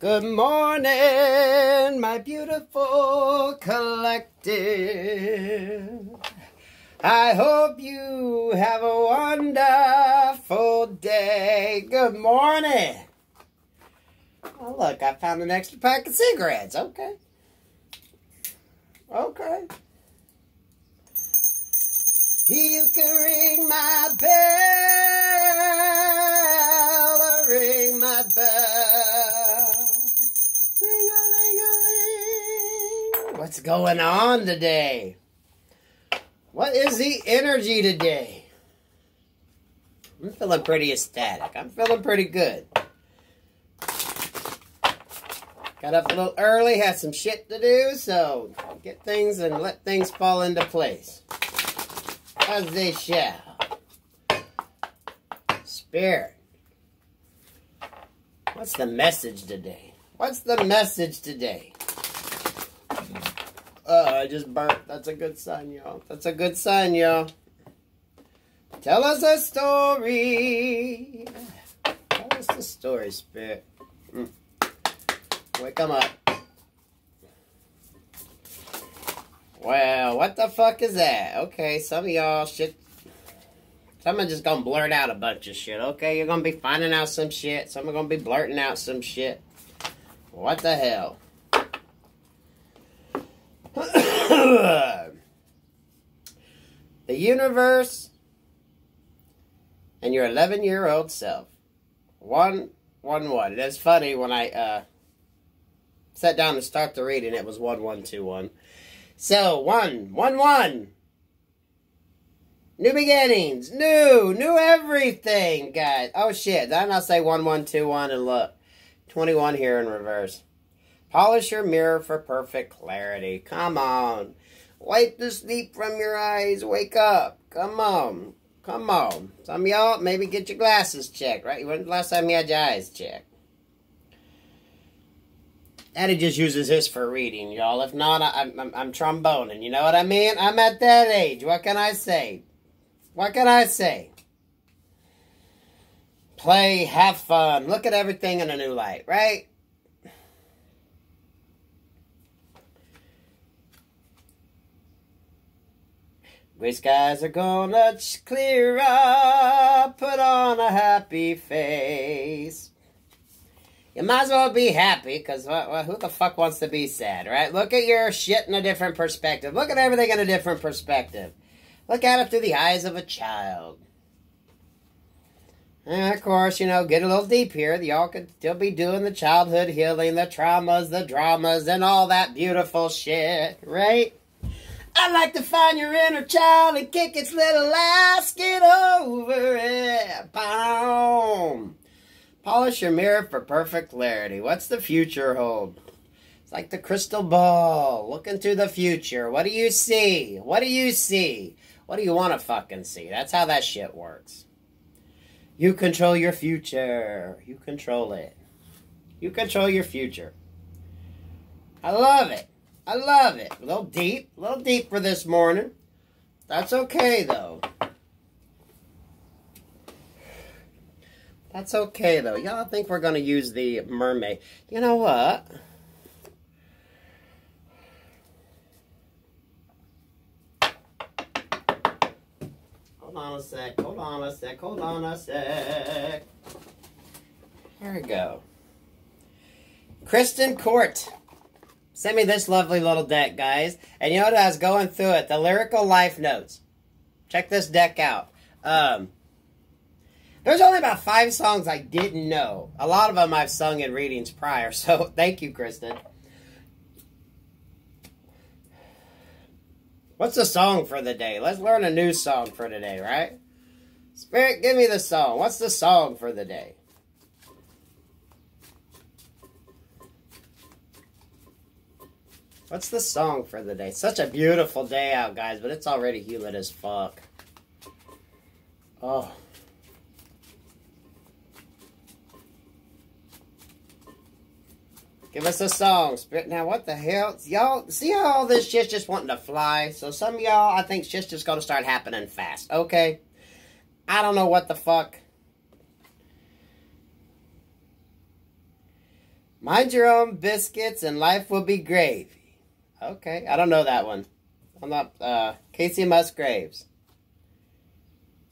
Good morning, my beautiful collective. I hope you have a wonderful day. Good morning. Oh, look, I found an extra pack of cigarettes. Okay. Okay. You can ring my bell, ring my bell. What's going on today? What is the energy today? I'm feeling pretty ecstatic. I'm feeling pretty good. Got up a little early, had some shit to do, so get things and let things fall into place. As they shall. Spirit. What's the message today? What's the message today? Oh, I just burnt. That's a good sign, y'all. That's a good sign, y'all. Tell us a story. Tell us the story, Spirit. Mm. Wake 'em up. Well, what the fuck is that? Okay, some of y'all shit. Some are just gonna blurt out a bunch of shit, okay? You're gonna be finding out some shit. Some are gonna be blurting out some shit. What the hell? the universe and your 11 year old self. One, one, one. It's funny when I uh, sat down to start the reading, it was one, one, two, one. So, one, one, one. New beginnings, new, new everything, guys. Oh shit, did I not say one, one, two, one, and look, 21 here in reverse. Polish your mirror for perfect clarity. Come on. Wipe the sleep from your eyes. Wake up. Come on. Come on. Some y'all, maybe get your glasses checked, right? When's the last time you had your eyes checked? Daddy just uses his for reading, y'all. If not, I'm, I'm, I'm tromboning. You know what I mean? I'm at that age. What can I say? What can I say? Play, have fun, look at everything in a new light, right? Gray skies are gonna clear up, put on a happy face. You might as well be happy, because well, who the fuck wants to be sad, right? Look at your shit in a different perspective. Look at everything in a different perspective. Look at it through the eyes of a child. And of course, you know, get a little deep here. Y'all could still be doing the childhood healing, the traumas, the dramas, and all that beautiful shit, right? I'd like to find your inner child and kick its little ass, get over it. Boom. Polish your mirror for perfect clarity. What's the future hold? It's like the crystal ball. Look into the future. What do you see? What do you see? What do you want to fucking see? That's how that shit works. You control your future. You control it. You control your future. I love it. I love it. A little deep, a little deep for this morning. That's okay though. That's okay though. Y'all think we're gonna use the mermaid. You know what? Hold on a sec, hold on a sec, hold on a sec. Here we go. Kristen Court. Send me this lovely little deck, guys. And you know what? I was going through it. The Lyrical Life Notes. Check this deck out. Um, there's only about five songs I didn't know. A lot of them I've sung in readings prior. So thank you, Kristen. What's the song for the day? Let's learn a new song for today, right? Spirit, give me the song. What's the song for the day? What's the song for the day? Such a beautiful day out, guys, but it's already humid as fuck. Oh. Give us a song. Now, what the hell? Y'all, see how all this shit's just wanting to fly? So some y'all, I think shit's just gonna start happening fast, okay? I don't know what the fuck. Mind your own biscuits and life will be gravy. Okay, I don't know that one. I'm not, uh, Kacey Musgraves.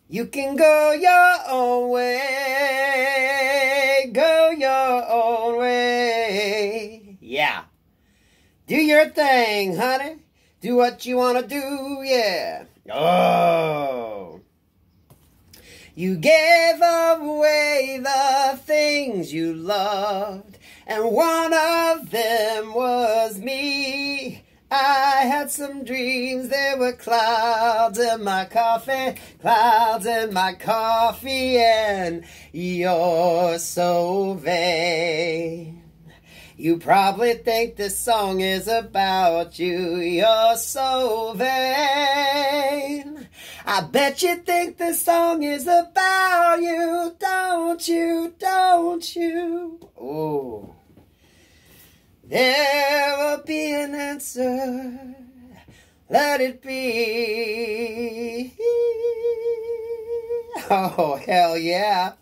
You can go your own way, go your own way. Yeah. Do your thing, honey. Do what you want to do, yeah. Oh. You gave away the things you loved, and one of them was me. I had some dreams, there were clouds in my coffee, clouds in my coffee, and you're so vain. You probably think this song is about you. You're so vain. I bet you think this song is about you. Don't you? Don't you? Ooh. There will be an answer. Let it be. Oh, hell yeah.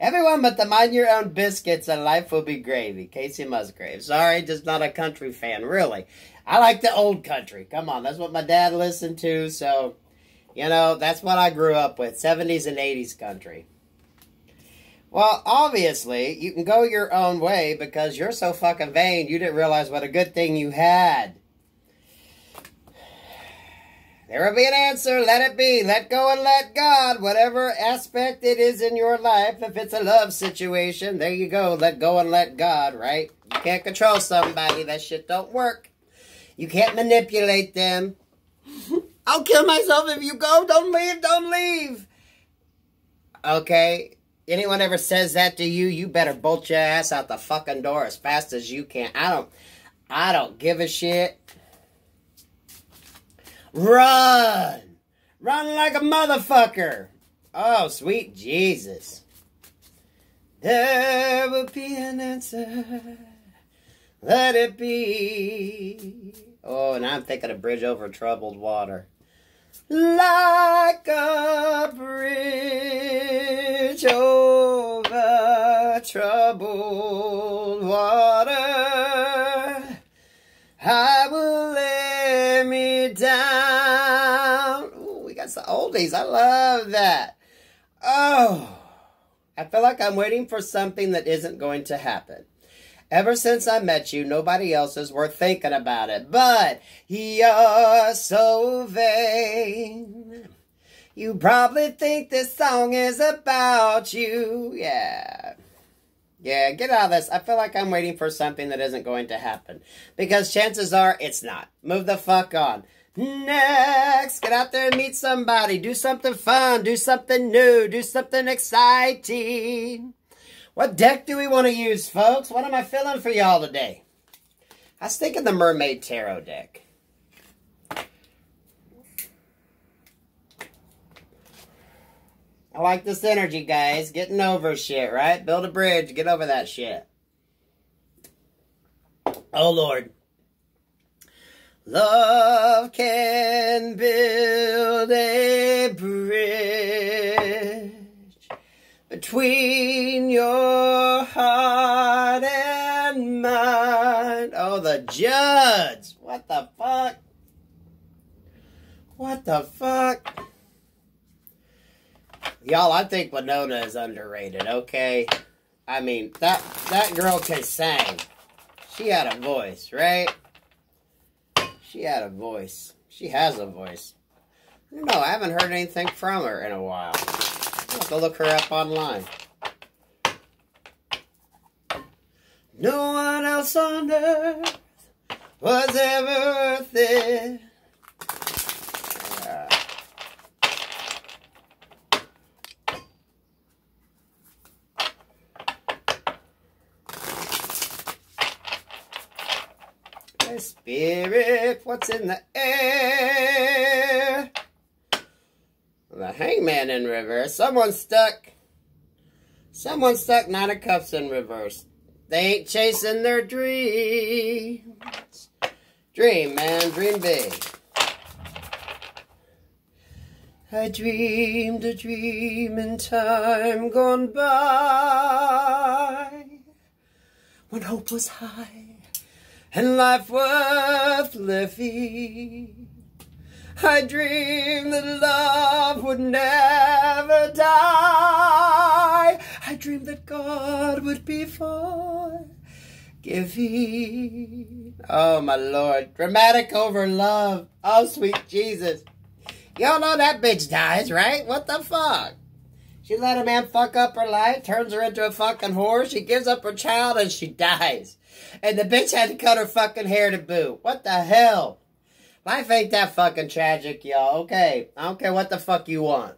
Everyone but the mind your own biscuits and life will be gravy. Kacey Musgrave. Sorry, just not a country fan, really. I like the old country. Come on, that's what my dad listened to, so, you know, that's what I grew up with 70s and 80s country. Well, obviously, you can go your own way because you're so fucking vain you didn't realize what a good thing you had. There will be an answer. Let it be. Let go and let God. Whatever aspect it is in your life, if it's a love situation, there you go. Let go and let God, right? You can't control somebody. That shit don't work. You can't manipulate them. I'll kill myself if you go. Don't leave. Don't leave. Okay? Anyone ever says that to you, you better bolt your ass out the fucking door as fast as you can. I don't I don't give a shit. Run! Run like a motherfucker! Oh, sweet Jesus. There will be an answer. Let it be. Oh, and I'm thinking of Bridge Over Troubled Water. Like a bridge over troubled water, I will lay me down. Ooh, we got some oldies. I love that. Oh, I feel like I'm waiting for something that isn't going to happen. Ever since I met you, nobody else is worth thinking about it. But you're so vain. You probably think this song is about you. Yeah. Yeah, get out of this. I feel like I'm waiting for something that isn't going to happen. Because chances are it's not. Move the fuck on. Next, get out there and meet somebody. Do something fun. Do something new. Do something exciting. What deck do we want to use, folks? What am I feeling for y'all today? I was thinking the Mermaid Tarot deck. I like this energy, guys. Getting over shit, right? Build a bridge. Get over that shit. Oh, Lord. Love can build a bridge between your Judds. What the fuck? What the fuck? Y'all, I think Wynonna is underrated, okay? I mean, that that girl can sing. She had a voice, right? She had a voice. She has a voice. No, I haven't heard anything from her in a while. I'll have to look her up online. No one else on earth was ever worth it. Yeah. The spirit, what's in the air? The hangman in reverse. Someone stuck. Someone stuck nine of cups in reverse. They ain't chasing their dreams. Dream, man. Dream big. I dreamed a dream in time gone by when hope was high and life worth living. I dreamed that love would never die. I dreamed that God would be forgiving. Oh, my Lord. Dramatic over love. Oh, sweet Jesus. Y'all know that bitch dies, right? What the fuck? She let a man fuck up her life, turns her into a fucking whore, she gives up her child, and she dies. And the bitch had to cut her fucking hair to boot. What the hell? Life ain't that fucking tragic, y'all. Okay, I don't care what the fuck you want.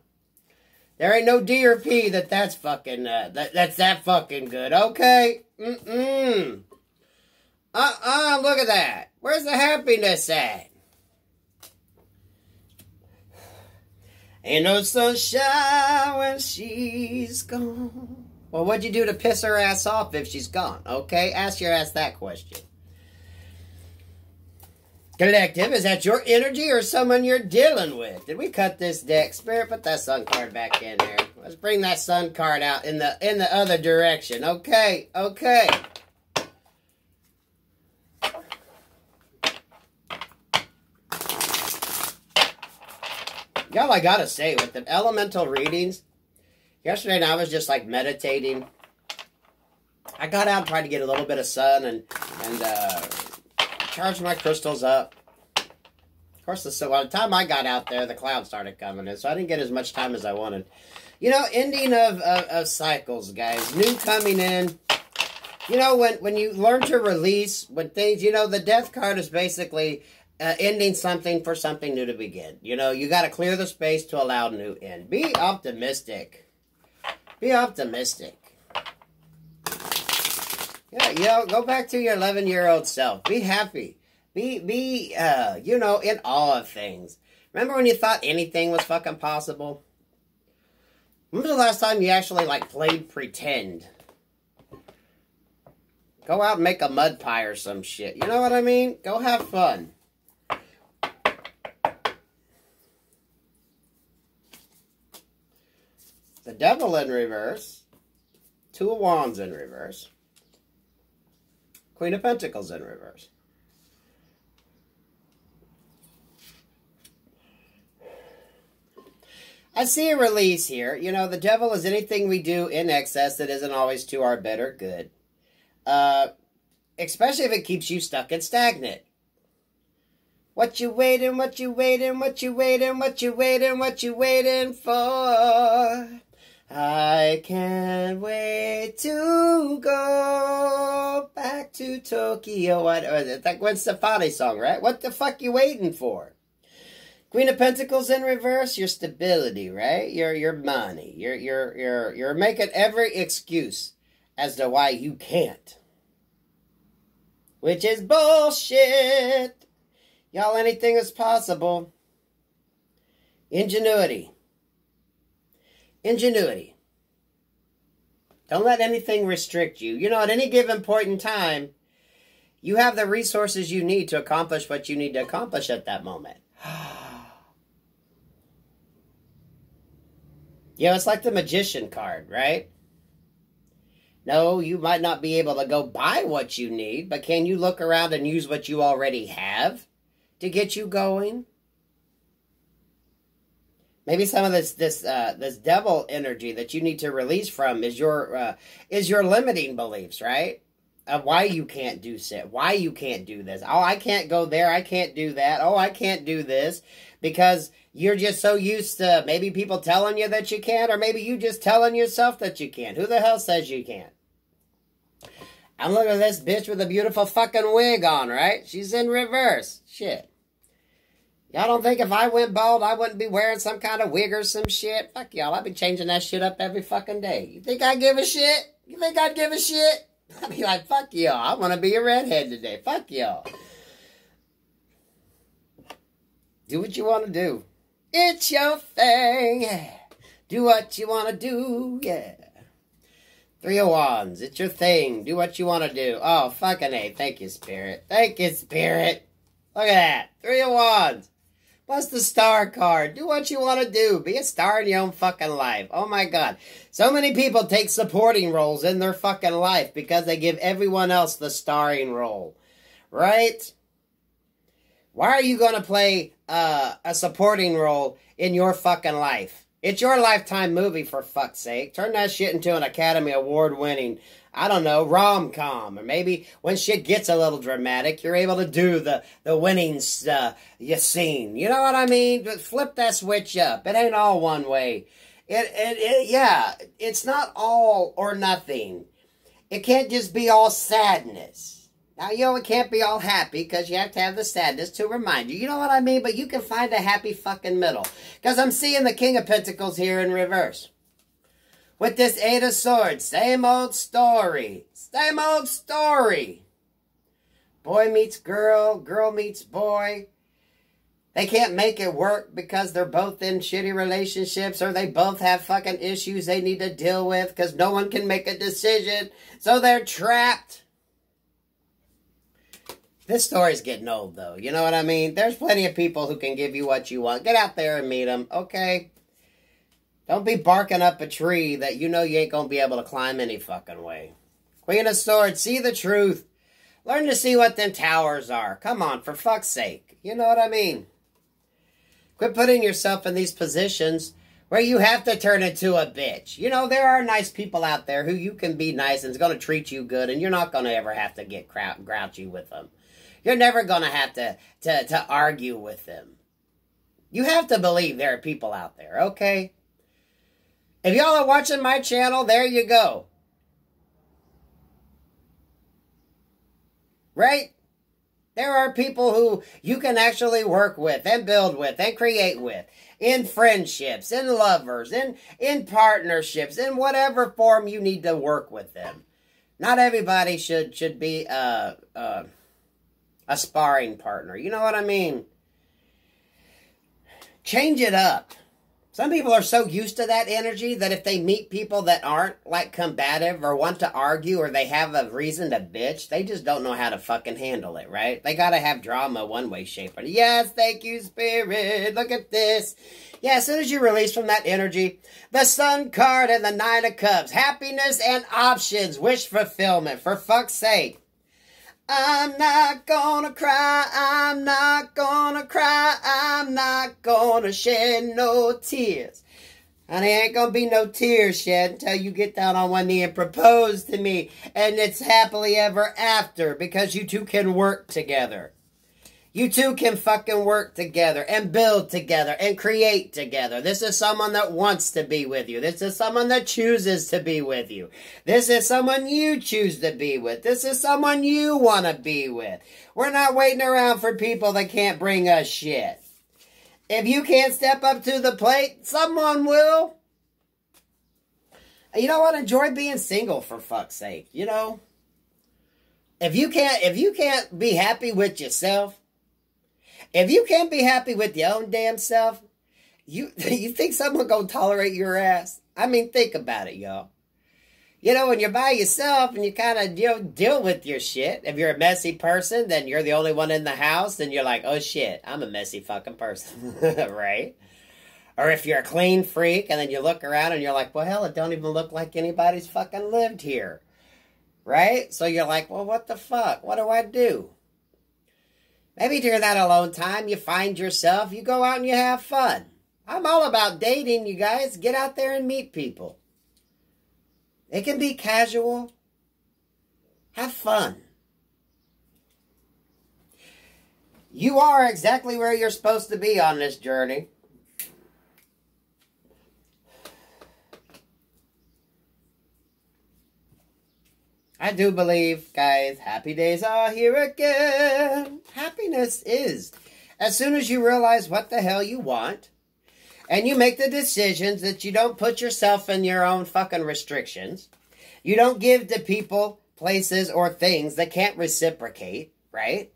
There ain't no D or P that that's fucking, uh, that, that's that fucking good, okay? Mm-mm. Uh-uh, look at that. Where's the happiness at? Ain't no sunshine when she's gone. Well, what'd you do to piss her ass off if she's gone? Okay, ask your ass that question. Collective, is that your energy or someone you're dealing with? Did we cut this deck? Spirit, put that sun card back in there. Let's bring that sun card out in the in the other direction. Okay, okay. Y'all, I gotta say, with the elemental readings, yesterday I was just like meditating. I got out and tried to get a little bit of sun and and uh, charge my crystals up. Of course, the, so by the time I got out there, the clouds started coming in, so I didn't get as much time as I wanted. You know, ending of, of, of cycles, guys. New coming in. You know, when, when you learn to release, when things, you know, the death card is basically uh, ending something for something new to begin. You know, you got to clear the space to allow new in. Be optimistic. Be optimistic. Yeah, you know, go back to your 11 year old self. Be happy. Be, be, uh, you know, in awe of things. Remember when you thought anything was fucking possible? When was the last time you actually, like, played pretend? Go out and make a mud pie or some shit. You know what I mean? Go have fun. The Devil in reverse. Two of Wands in reverse. Queen of Pentacles in reverse. I see a release here. You know, the devil is anything we do in excess that isn't always to our better good. Uh, especially if it keeps you stuck and stagnant. What you waiting, what you waiting, what you waiting, what you waiting, what you waiting for? I can't wait to go back to Tokyo. What? It's like Gwen Stefani song, right? What the fuck you waiting for? Queen of Pentacles in reverse, your stability, right? Your your money. You're you're you're you're making every excuse as to why you can't. Which is bullshit. Y'all, anything is possible. Ingenuity. Ingenuity. Don't let anything restrict you. You know, at any given point in time, you have the resources you need to accomplish what you need to accomplish at that moment. you know, it's like the magician card, right? No, you might not be able to go buy what you need, but can you look around and use what you already have to get you going? Maybe some of this this uh, this devil energy that you need to release from is your uh, is your limiting beliefs, right? Of why you can't do sit, why you can't do this. Oh, I can't go there. I can't do that. Oh, I can't do this because you're just so used to maybe people telling you that you can't, or maybe you just telling yourself that you can't. Who the hell says you can't? I'm looking at this bitch with a beautiful fucking wig on, right? She's in reverse. Shit. Y'all don't think if I went bald, I wouldn't be wearing some kind of wig or some shit? Fuck y'all, I'd be changing that shit up every fucking day. You think I'd give a shit? You think I'd give a shit? I'd be like, fuck y'all, I want to be a redhead today. Fuck y'all. Do what you want to do. It's your thing. Do what you want to do, yeah. Three oh of Wands, it's your thing. Do what you want to do. Oh, fucking A. Thank you, Spirit. Thank you, Spirit. Look at that. Three oh of Wands. Plus the star card. Do what you want to do. Be a star in your own fucking life. Oh my god. So many people take supporting roles in their fucking life because they give everyone else the starring role. Right? Why are you going to play uh, a supporting role in your fucking life? It's your lifetime movie, for fuck's sake. Turn that shit into an Academy Award winning I don't know, rom com, or maybe when shit gets a little dramatic, you're able to do the the winning uh, you scene. You know what I mean? Flip that switch up. It ain't all one way. It, it, it yeah, it's not all or nothing. It can't just be all sadness. Now, you know, it can't be all happy because you have to have the sadness to remind you. You know what I mean? But you can find a happy fucking middle. Because I'm seeing the King of Pentacles here in reverse with this Eight of Swords. Same old story. Same old story. Boy meets girl, girl meets boy. They can't make it work because they're both in shitty relationships or they both have fucking issues they need to deal with because no one can make a decision. So they're trapped. This story's getting old though. You know what I mean? There's plenty of people who can give you what you want. Get out there and meet them, okay? Don't be barking up a tree that you know you ain't gonna be able to climb any fucking way. Queen of Swords, see the truth. Learn to see what them towers are. Come on, for fuck's sake. You know what I mean? Quit putting yourself in these positions where you have to turn into a bitch. You know, there are nice people out there who you can be nice and is going to treat you good, and you're not going to ever have to get grouchy with them. You're never going to have to, to, to argue with them. You have to believe there are people out there, okay? If y'all are watching my channel, there you go. Right? There are people who you can actually work with and build with and create with in friendships, in lovers, in in partnerships, in whatever form you need to work with them. Not everybody should should be a, a, a sparring partner. You know what I mean? Change it up. Some people are so used to that energy that if they meet people that aren't like combative or want to argue or they have a reason to bitch, they just don't know how to fucking handle it, right? They gotta have drama one way, shape, or yes, thank you, spirit. Look at this. Yeah, as soon as you release from that energy, the Sun card and the Nine of Cups, happiness and options, wish fulfillment, for fuck's sake. I'm not gonna cry, I'm not gonna cry, I'm not gonna shed no tears. And there ain't gonna be no tears shed until you get down on one knee and propose to me. And it's happily ever after because you two can work together. You two can fucking work together and build together and create together. This is someone that wants to be with you. This is someone that chooses to be with you. This is someone you choose to be with. This is someone you want to be with. We're not waiting around for people that can't bring us shit. If you can't step up to the plate, someone will. You know what? Enjoy being single for fuck's sake. You know? If you can't if you can't be happy with yourself, if you can't be happy with your own damn self, you you think someone gonna tolerate your ass? I mean, think about it, y'all. You know, when you're by yourself and you kind of you deal with your shit. If you're a messy person, then you're the only one in the house. Then you're like, oh shit, I'm a messy fucking person, right? Or if you're a clean freak and then you look around and you're like, well, hell, it don't even look like anybody's fucking lived here, right? So you're like, well, what the fuck? What do I do? Maybe during that alone time, you find yourself, you go out and you have fun. I'm all about dating, you guys. Get out there and meet people. It can be casual. Have fun. You are exactly where you're supposed to be on this journey. I do believe, guys, happy days are here again. Happiness is. As soon as you realize what the hell you want, and you make the decisions that you don't put yourself in your own fucking restrictions, you don't give to people, places, or things that can't reciprocate, right?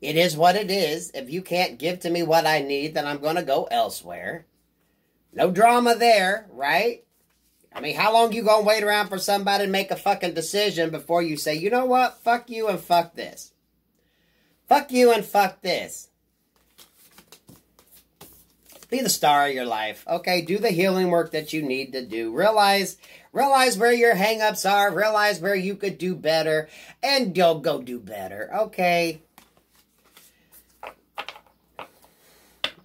It is what it is. If you can't give to me what I need, then I'm going to go elsewhere. No drama there, right? I mean, how long you gonna wait around for somebody to make a fucking decision before you say, you know what, fuck you and fuck this? Fuck you and fuck this. be the star of your life. Okay, do the healing work that you need to do. Realize realize where your hangups are, realize where you could do better, and you'll go do better. Okay.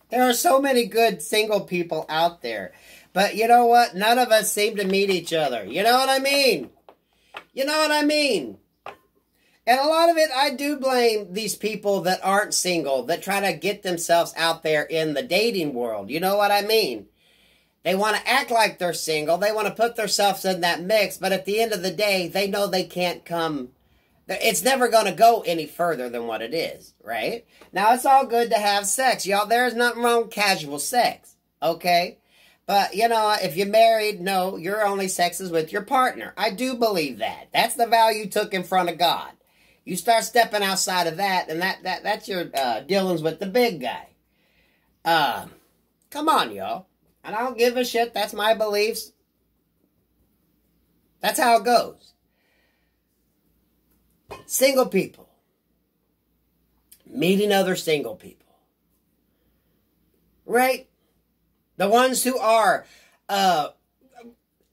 There are so many good single people out there. But you know what? None of us seem to meet each other. You know what I mean? You know what I mean? And a lot of it, I do blame these people that aren't single, that try to get themselves out there in the dating world. You know what I mean? They want to act like they're single. They want to put themselves in that mix. But at the end of the day, they know they can't come. It's never going to go any further than what it is, right? Now, it's all good to have sex. Y'all, there's nothing wrong with casual sex, okay? But, you know, if you're married, no, your only sex is with your partner. I do believe that. That's the vow you took in front of God. You start stepping outside of that, and that, that that's your uh, dealings with the big guy. Uh, come on, y'all. And I don't give a shit. That's my beliefs. That's how it goes. Single people. Meeting other single people. Right? The ones who are uh,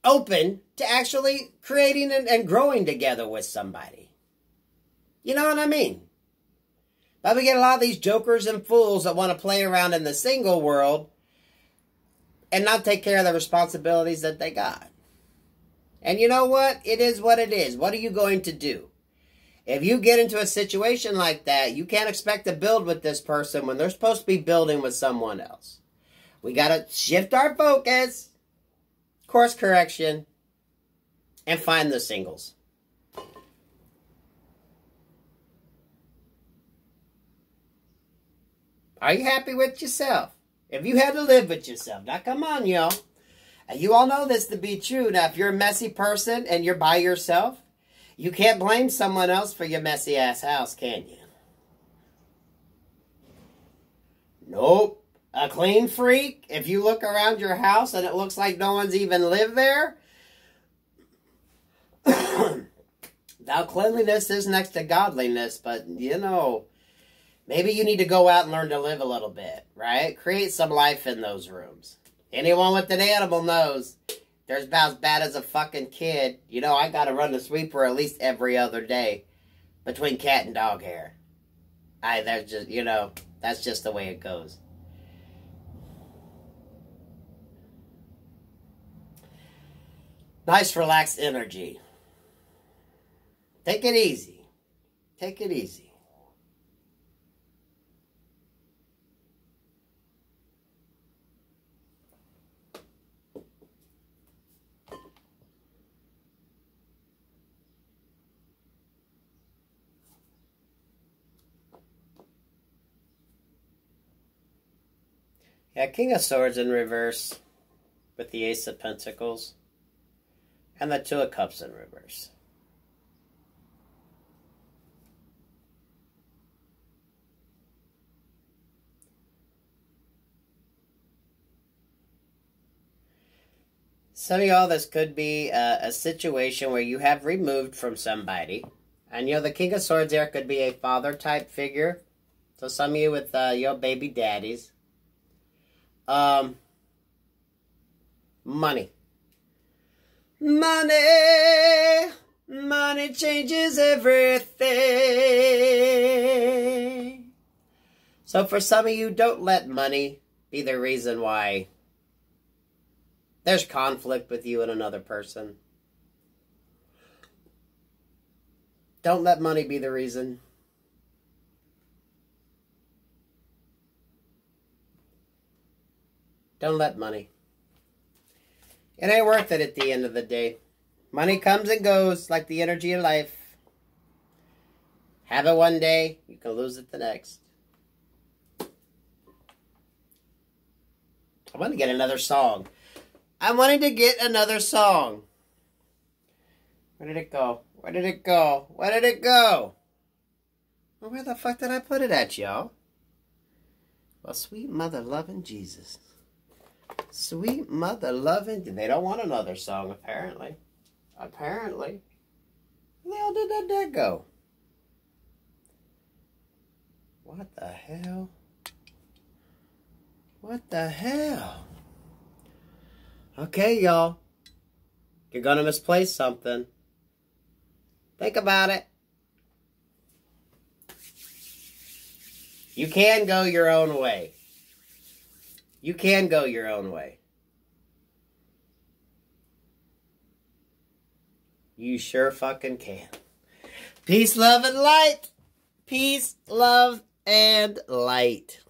open to actually creating and, and growing together with somebody. You know what I mean? But we get a lot of these jokers and fools that want to play around in the single world and not take care of the responsibilities that they got. And you know what? It is what it is. What are you going to do? If you get into a situation like that, you can't expect to build with this person when they're supposed to be building with someone else. We got to shift our focus, course correction, and find the singles. Are you happy with yourself? If you had to live with yourself. Now, come on, y'all. You all know this to be true. Now, if you're a messy person and you're by yourself, you can't blame someone else for your messy ass house, can you? Nope. A clean freak, if you look around your house and it looks like no one's even lived there, now cleanliness is next to godliness, but you know, Maybe you need to go out and learn to live a little bit, right? Create some life in those rooms. Anyone with an animal knows there's about as bad as a fucking kid. You know, I gotta run the sweeper at least every other day between cat and dog hair. I, that's just, you know, that's just the way it goes. Nice, relaxed energy. Take it easy. Take it easy. Yeah, King of Swords in reverse with the Ace of Pentacles and the Two of Cups in reverse. Some of y'all, this could be a, a, situation where you have removed from somebody. And, you know, the King of Swords there could be a father-type figure. So some of you with uh, your baby daddies. Um, money. Money, money changes everything. So for some of you, don't let money be the reason why there's conflict with you and another person. Don't let money be the reason. Don't let money. It ain't worth it at the end of the day. Money comes and goes like the energy of life. Have it one day, you can lose it the next. I want to get another song. I wanted to get another song. Where did it go? Where did it go? Where did it go? Well, where the fuck did I put it at, y'all? Well, sweet mother loving Jesus. Sweet mother loving. They don't want another song, apparently. Apparently. The did that, that go? What the hell? What the hell? Okay, y'all. You're gonna misplace something. Think about it. You can go your own way. You can go your own way. You sure fucking can. Peace, love, and light. Peace, love, and light.